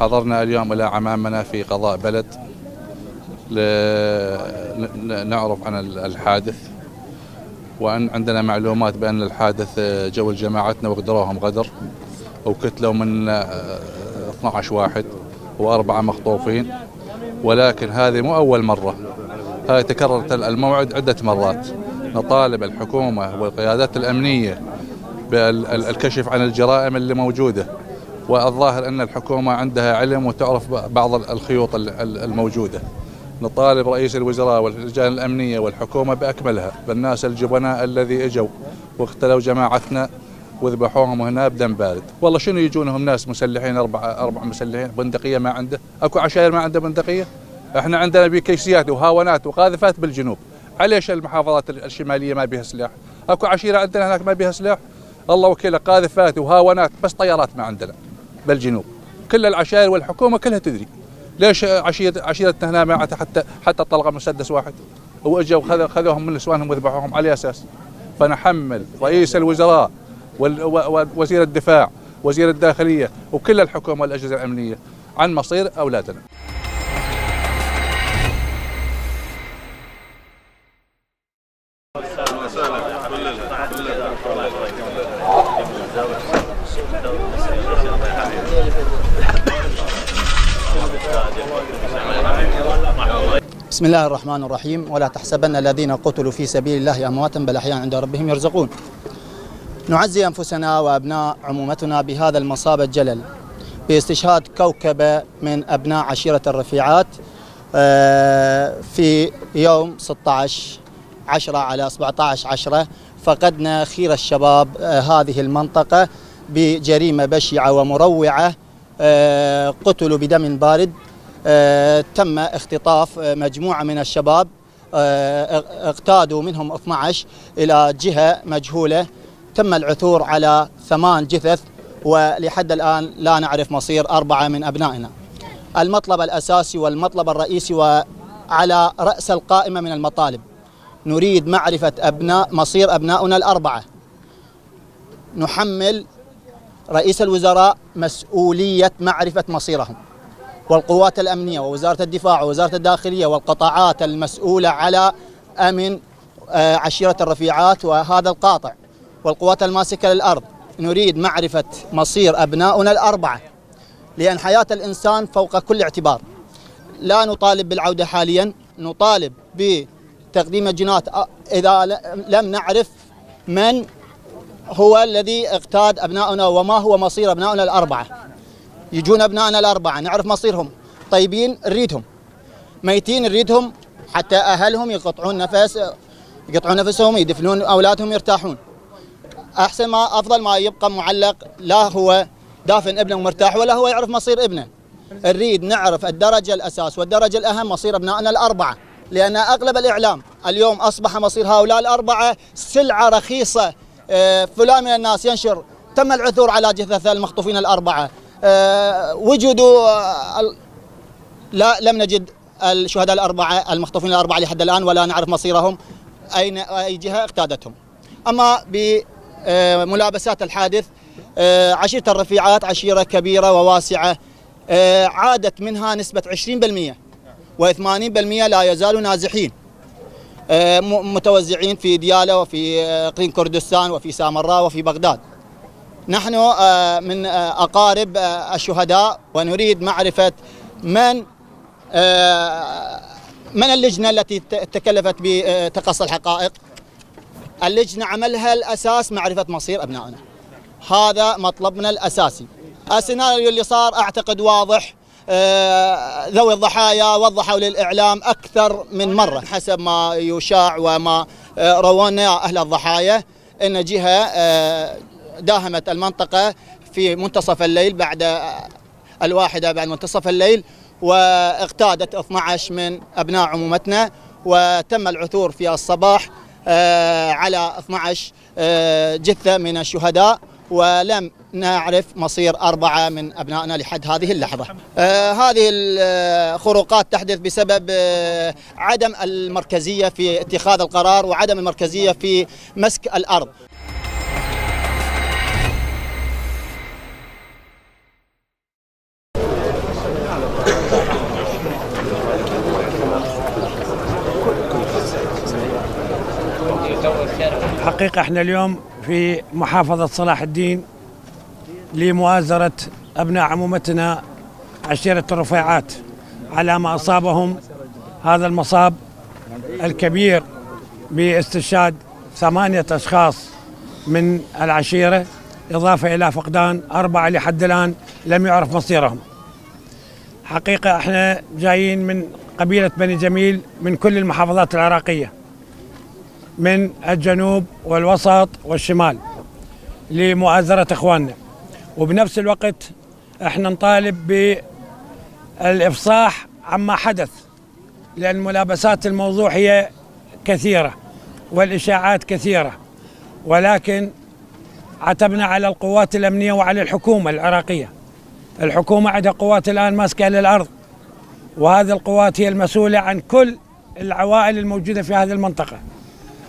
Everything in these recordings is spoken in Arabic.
حضرنا اليوم إلى عمامنا في قضاء بلد. لنعرف عن الحادث وأن عندنا معلومات بأن الحادث جو جماعتنا وقدروهم غدر وكتلوا من 12 واحد وأربعة مخطوفين. ولكن هذه مو أول مرة. هذه تكررت الموعد عدة مرات. نطالب الحكومة والقيادات الأمنية بالكشف عن الجرائم اللي موجودة. والظاهر أن الحكومة عندها علم وتعرف بعض الخيوط الموجودة. نطالب رئيس الوزراء واللجان الأمنية والحكومة بأكملها بالناس الجبناء الذي إجوا واختلوا جماعتنا وذبحوهم هنا بدم بارد. والله شنو يجونهم ناس مسلحين أربعة أربع مسلحين بندقية ما عنده؟ أكو عشائر ما عنده بندقية؟ إحنا عندنا بكيسيات وهاونات وقاذفات بالجنوب. عليش المحافظات الشمالية ما بها سلاح؟ أكو عشيرة عندنا هناك ما بها سلاح؟ الله وكيلة قاذفات وهاونات بس طيارات ما عندنا. بالجنوب. كل العشائر والحكومة كلها تدري ليش عشيرة عشيرتنا هنا ما حتى حتى طلقة مسدس واحد. واجوا خذوهم من نسوانهم وذبحوهم على أساس. فنحمل رئيس الوزراء ووزير الدفاع وزير الداخلية وكل الحكومة والأجهزة الأمنية عن مصير أولادنا. بسم الله الرحمن الرحيم ولا تحسبن الذين قتلوا في سبيل الله امواتا بل احياء عند ربهم يرزقون. نعزي انفسنا وابناء عمومتنا بهذا المصاب الجلل باستشهاد كوكبه من ابناء عشيره الرفيعات في يوم 16 10 على 17 10 فقدنا خير الشباب هذه المنطقة بجريمه بشعه ومروعه قتلوا بدم بارد تم اختطاف مجموعة من الشباب اقتادوا منهم 12 إلى جهة مجهولة. تم العثور على ثمان جثث ولحد الآن لا نعرف مصير أربعة من أبنائنا. المطلب الأساسي والمطلب الرئيسي وعلى رأس القائمة من المطالب نريد معرفة أبناء مصير أبنائنا الأربعة. نحمل رئيس الوزراء مسؤولية معرفة مصيرهم. والقوات الأمنية ووزارة الدفاع ووزارة الداخلية والقطاعات المسؤولة على أمن عشيرة الرفيعات وهذا القاطع. والقوات الماسكة للأرض نريد معرفة مصير أبناؤنا الأربعة لأن حياة الإنسان فوق كل اعتبار. لا نطالب بالعودة حاليا نطالب بتقديم الجنات إذا لم نعرف من هو الذي اقتاد أبناؤنا وما هو مصير أبناؤنا الأربعة. يجون أبنائنا الأربعة نعرف مصيرهم. طيبين نريدهم. ميتين نريدهم. حتى أهلهم يقطعون نفس يقطعون نفسهم يدفنون أولادهم يرتاحون. أحسن ما أفضل ما يبقى معلق لا هو دافن ابنه مرتاح ولا هو يعرف مصير ابنه. نريد نعرف الدرجة الأساس والدرجة الأهم مصير أبنائنا الأربعة. لأن أغلب الإعلام اليوم أصبح مصير هؤلاء الأربعة سلعة رخيصة. فلان من الناس ينشر. تم العثور على جثث المخطوفين الأربعة. وجدوا لا لم نجد الشهداء الأربعة المخطوفين الأربعة لحد الآن ولا نعرف مصيرهم أين أي جهة اقتادتهم. أما بملابسات الحادث عشيرة الرفيعات عشيرة كبيرة وواسعة عادت منها نسبة 20% و80% لا يزالوا نازحين. متوزعين في ديالى وفي اقليم كردستان وفي سامراء وفي بغداد. نحن من أقارب الشهداء ونريد معرفة من من اللجنة التي تكلفت بتقصي الحقائق. اللجنة عملها الأساس معرفة مصير أبنائنا. هذا مطلبنا الأساسي. السيناريو اللي صار أعتقد واضح آه ذوي الضحايا وضحوا للإعلام أكثر من مرة حسب ما يشاع وما آه روانا أهل الضحايا. أن جهة آه داهمت المنطقة في منتصف الليل بعد الواحدة بعد منتصف الليل واقتادت 12 من أبناء عمومتنا وتم العثور في الصباح على 12 جثة من الشهداء ولم نعرف مصير أربعة من أبنائنا لحد هذه اللحظة. هذه الخروقات تحدث بسبب عدم المركزية في اتخاذ القرار وعدم المركزية في مسك الأرض. إحنا اليوم في محافظة صلاح الدين لمؤازرة أبناء عمومتنا عشيرة الرفيعات على ما أصابهم هذا المصاب الكبير باستشهاد ثمانية أشخاص من العشيرة إضافة إلى فقدان أربعة لحد الآن لم يعرف مصيرهم. حقيقة إحنا جايين من قبيلة بني جميل من كل المحافظات العراقية. من الجنوب والوسط والشمال لمؤازرة إخواننا. وبنفس الوقت إحنا نطالب بالإفصاح عما حدث لأن ملابسات الموضوع هي كثيرة والإشاعات كثيرة. ولكن عتبنا على القوات الأمنية وعلى الحكومة العراقية. الحكومة عندها قوات الآن ماسكة للأرض وهذه القوات هي المسؤولة عن كل العوائل الموجودة في هذه المنطقة.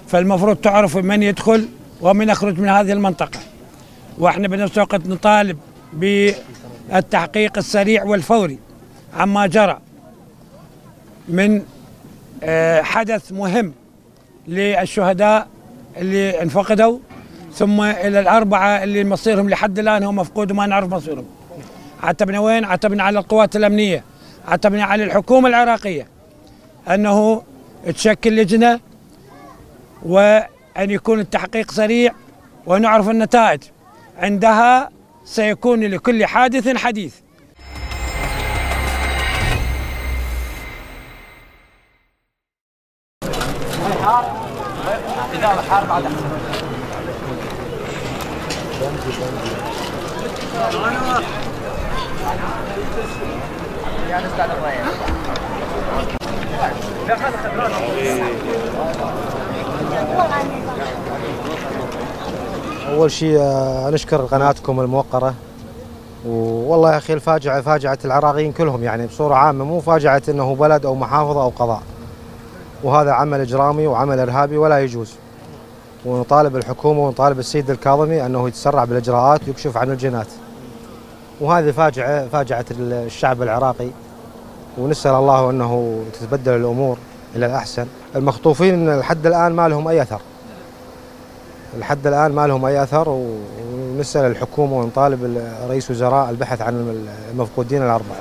فالمفروض تعرف من يدخل ومن يخرج من هذه المنطقة. وإحنا بنفس الوقت نطالب بالتحقيق السريع والفوري. عما جرى من آه، حدث مهم للشهداء اللي انفقدوا ثم إلى الأربعة اللي مصيرهم لحد الآن هم مفقود وما نعرف مصيرهم. عتبنا وين؟ عتبنا على القوات الأمنية عتبنا على الحكومة العراقية. أنه تشكل لجنة وأن يكون التحقيق سريع ونعرف النتائج. عندها سيكون لكل حادث حديث. أول شيء آه، نشكر قناتكم الموقرة. والله يا أخي الفاجعة فاجعة العراقيين كلهم يعني بصورة عامة مو فاجعة إنه بلد أو محافظة أو قضاء. وهذا عمل إجرامي وعمل إرهابي ولا يجوز. ونطالب الحكومة ونطالب السيد الكاظمي أنه يتسرع بالإجراءات ويكشف عن الجنات. وهذه فاجعة فاجعة الشعب العراقي. ونسأل الله أنه تتبدل الأمور إلى الأحسن. المخطوفين لحد الآن ما لهم أي أثر. لحد الآن ما لهم أي أثر ونسأل الحكومة ونطالب رئيس وزراء البحث عن المفقودين الأربعة.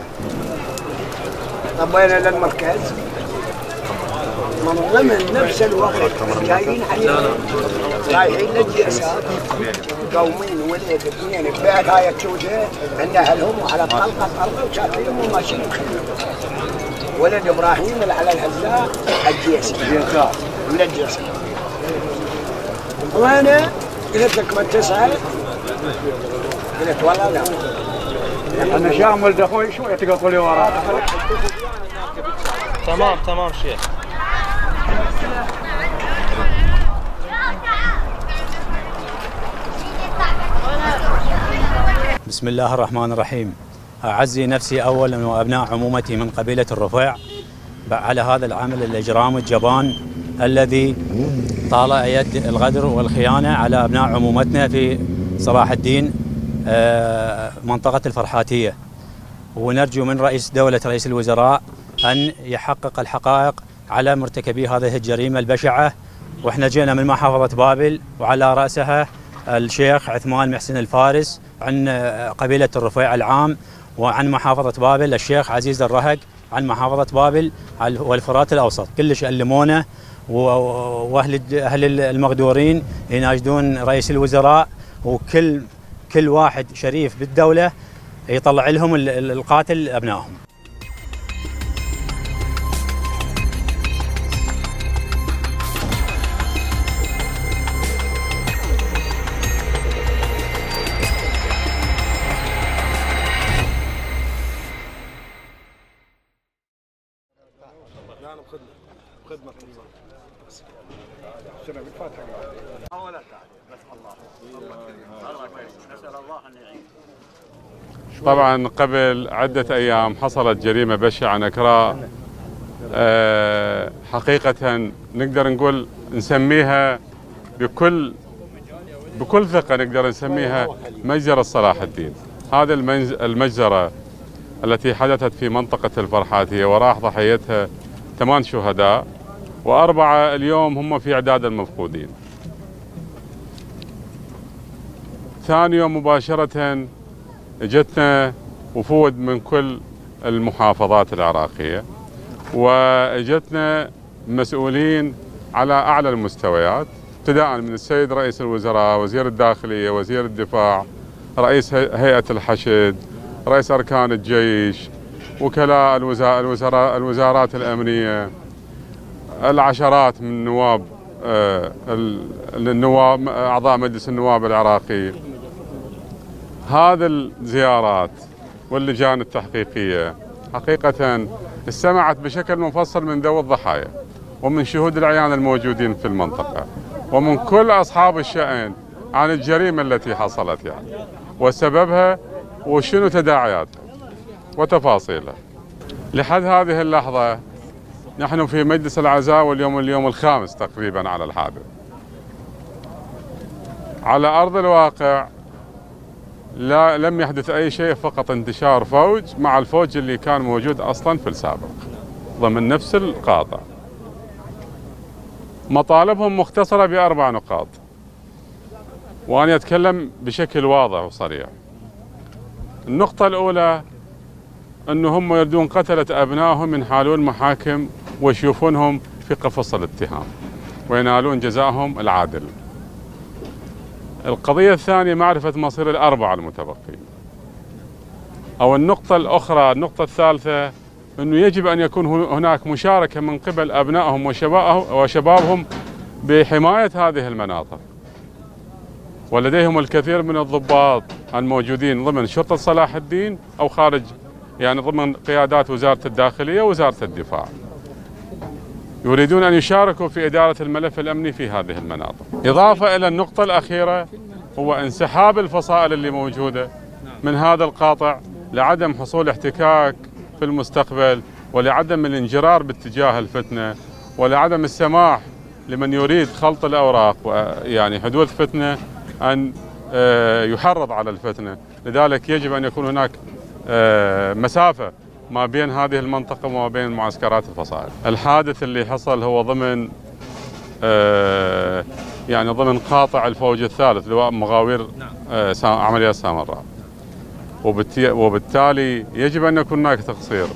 طبينا للمركز من ضمن نفس الوقت جايين عليهم رايحين للجيسات قومين ولد اثنين ببيت هاي التوته عند أهلهم وعلى طلقه طلقة وشاكلهم وماشيين ولد إبراهيم على الهزاء الجيسي من الجيسي وأنا قلت لك ما تسأل. قلت والله لا. أنا شام ولد أخوي شوية تقطوا لي وراه تمام تمام شيخ. بسم الله الرحمن الرحيم. أعزي نفسي أولا وأبناء عمومتي من قبيلة الرفيع على هذا العمل الإجرام الجبان الذي طال يد الغدر والخيانة على أبناء عمومتنا في صلاح الدين آه، منطقة الفرحاتية. ونرجو من رئيس دولة رئيس الوزراء أن يحقق الحقائق على مرتكبي هذه الجريمة البشعة. وإحنا جينا من محافظة بابل وعلى رأسها الشيخ عثمان محسن الفارس عن قبيلة الرفيع العام. وعن محافظة بابل الشيخ عزيز الرهق عن محافظة بابل والفرات الأوسط. كلش ألمونا وأهل أهل المغدورين يناشدون رئيس الوزراء وكل كل واحد شريف بالدولة يطلع لهم القاتل أبنائهم. طبعا قبل عدة أيام حصلت جريمة بشعة نكراء أه حقيقة نقدر نقول نسميها بكل بكل ثقة نقدر نسميها مجزرة صلاح الدين. هذه المجزرة التي حدثت في منطقة الفرحاتية وراح ضحيتها ثمان شهداء وأربعة اليوم هم في إعداد المفقودين. ثاني يوم مباشرة اجتنا وفود من كل المحافظات العراقية واجتنا مسؤولين على أعلى المستويات ابتداء من السيد رئيس الوزراء وزير الداخلية وزير الدفاع رئيس هيئة الحشد رئيس أركان الجيش وكلاء الوزراء الوزارات الأمنية العشرات من نواب آه، النواب أعضاء مجلس النواب العراقي. هذه الزيارات واللجان التحقيقية حقيقة استمعت بشكل مفصل من ذوي الضحايا ومن شهود العيان الموجودين في المنطقة ومن كل أصحاب الشأن عن الجريمة التي حصلت يعني وسببها وشنو تداعياتها وتفاصيلها لحد هذه اللحظة نحن في مجلس العزاء واليوم اليوم الخامس تقريبا على الحادث. على أرض الواقع لا لم يحدث أي شيء فقط انتشار فوج مع الفوج اللي كان موجود أصلا في السابق ضمن نفس القاطع. مطالبهم مختصرة بأربع نقاط. وأنا أتكلم بشكل واضح وصريح. النقطة الأولى أنه هم يردون قتلة أبنائهم ينحالون محاكم ويشوفونهم في قفص الاتهام وينالون جزاءهم العادل. القضية الثانية معرفة مصير الأربعة المتبقين. أو النقطة الأخرى النقطة الثالثة أنه يجب أن يكون هناك مشاركة من قبل أبنائهم وشبابهم بحماية هذه المناطق. ولديهم الكثير من الضباط الموجودين ضمن شرطة صلاح الدين أو خارج يعني ضمن قيادات وزارة الداخلية ووزارة الدفاع. يريدون أن يشاركوا في إدارة الملف الأمني في هذه المناطق. إضافة إلى النقطة الأخيرة هو انسحاب الفصائل اللي موجودة من هذا القاطع لعدم حصول احتكاك في المستقبل ولعدم الانجرار باتجاه الفتنة ولعدم السماح لمن يريد خلط الأوراق يعني حدوث فتنة أن آه، يحرض على الفتنة. لذلك يجب أن يكون هناك آه، مسافة ما بين هذه المنطقة وما بين معسكرات الفصائل. الحادث اللي حصل هو ضمن آه، يعني ضمن قاطع الفوج الثالث لواء مغاوير نعم. عمليات سامراء. وبالتالي يجب أن يكون هناك تقصير.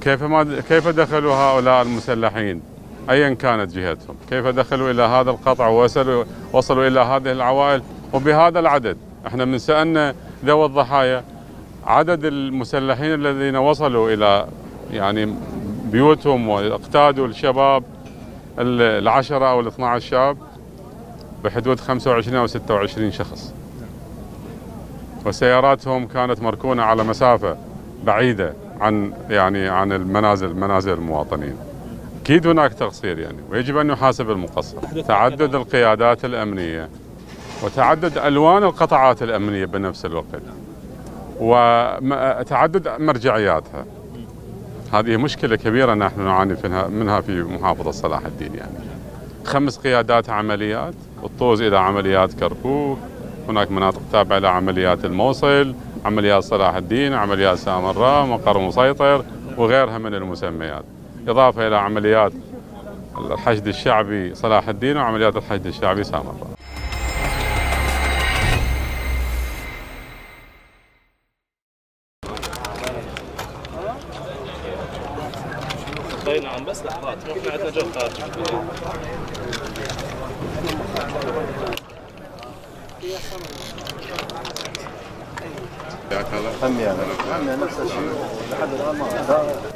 كيف ما كيف دخلوا هؤلاء المسلحين؟ ايا كانت جهتهم، كيف دخلوا إلى هذا القطع ووصلوا وصلوا إلى هذه العوائل؟ وبهذا العدد، إحنا من سألنا ذوي الضحايا عدد المسلحين الذين وصلوا إلى يعني بيوتهم واقتادوا الشباب العشرة أو ال 12 شاب بحدود 25 أو 26 شخص. وسياراتهم كانت مركونة على مسافة بعيدة عن يعني عن المنازل منازل المواطنين. أكيد هناك تقصير يعني ويجب أن يحاسب المقصر. تعدد القيادات الأمنية وتعدد ألوان القطاعات الأمنية بنفس الوقت. وتعدد مرجعياتها. هذه مشكلة كبيرة نحن نعاني منها في محافظة صلاح الدين يعني. خمس قيادات عمليات الطوز إلى عمليات كركوك هناك مناطق تابعة لعمليات الموصل عمليات صلاح الدين عمليات سامراء مقر مسيطر وغيرها من المسميات إضافة إلى عمليات الحشد الشعبي صلاح الدين وعمليات الحشد الشعبي سامراء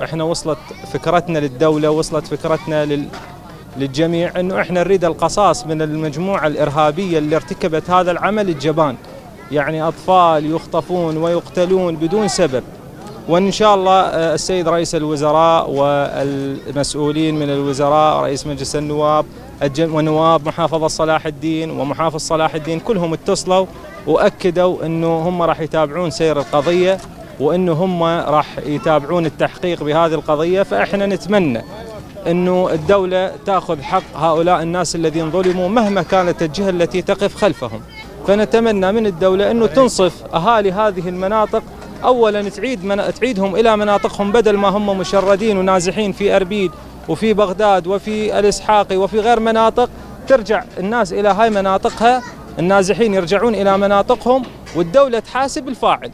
إحنا وصلت فكرتنا للدولة وصلت فكرتنا لل للجميع إنه إحنا نريد القصاص من المجموعة الإرهابية اللي ارتكبت هذا العمل الجبان. يعني أطفال يخطفون ويقتلون بدون سبب. وإن شاء الله آه، السيد رئيس الوزراء والمسؤولين من الوزراء رئيس مجلس النواب ونواب محافظة صلاح الدين ومحافظ صلاح الدين كلهم اتصلوا وأكدوا إنه هم راح يتابعون سير القضية وإنه هم راح يتابعون التحقيق بهذه القضية. فإحنا نتمنى إنه الدولة تأخذ حق هؤلاء الناس الذين ظلموا مهما كانت الجهة التي تقف خلفهم. فنتمنى من الدولة إنه تنصف أهالي هذه المناطق اولا تعيد من... تعيدهم إلى مناطقهم بدل ما هم مشردين ونازحين في اربيل وفي بغداد وفي الاسحاقي وفي غير مناطق ترجع الناس إلى هاي مناطقها النازحين يرجعون إلى مناطقهم والدولة تحاسب الفاعل.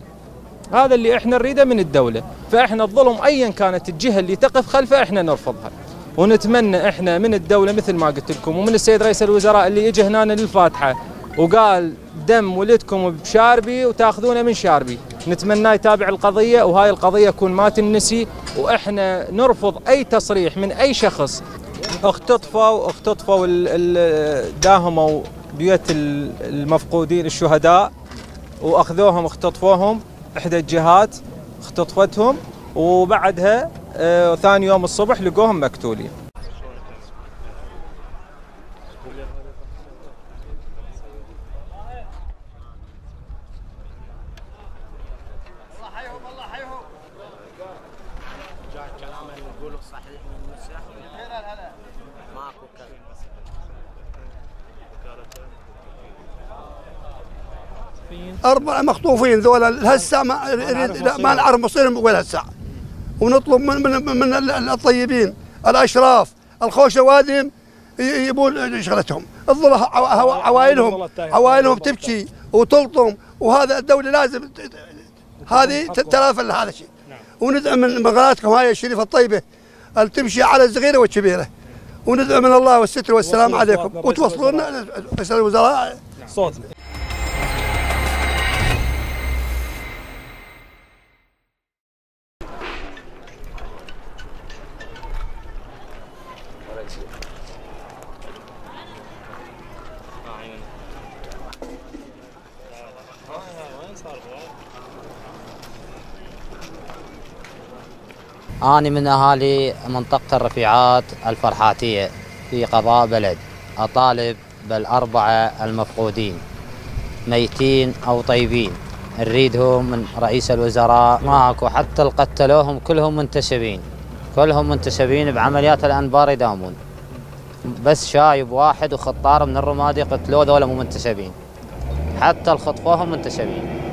هذا اللي إحنا نريده من الدولة. فإحنا الظلم ايا كانت الجهة اللي تقف خلفه إحنا نرفضها. ونتمنى إحنا من الدولة مثل ما قلت لكم ومن السيد رئيس الوزراء اللي إجى هنا للفاتحة وقال دم ولدكم بشاربي وتأخذونه من شاربي. نتمنى يتابع القضية وهاي القضية تكون ما تنسي وإحنا نرفض أي تصريح من أي شخص. اختطفوا اختطفوا داهموا بيوت ال- المفقودين الشهداء وأخذوهم اختطفوهم إحدى الجهات اختطفتهم وبعدها آه ثاني يوم الصبح لقوهم مقتولين. أربعة مخطوفين ذولا. هسه ما لا، ما نعرف مصيرهم وين هسه. ونطلب من من من الطيبين الأشراف الخوشه وادم ي- يبون شغلتهم. عوا- عوائلهم عوائلهم تبكي وتلطم. وهذا الدولة لازم هذه تتلافى هذا الشيء. وندعم من مقالاتكم هاي الشريفة الطيبة اللي تمشي على الصغيره والكبيرة. وندعو من الله والستر والسلام عليكم. وتوصلوا لنا رئيس الوزراء. صوتنا. أنا من أهالي منطقة الرفيعات الفرحاتية في قضاء بلد أطالب بالأربعة المفقودين ميتين أو طيبين. نريدهم من رئيس الوزراء. ماكو حتى اللي قتلوهم كلهم منتسبين كلهم منتسبين بعمليات الأنبار يداومون. بس شايب واحد وخطار من الرمادي قتلوه ذولا مو منتسبين حتى اللي خطفوهم منتسبين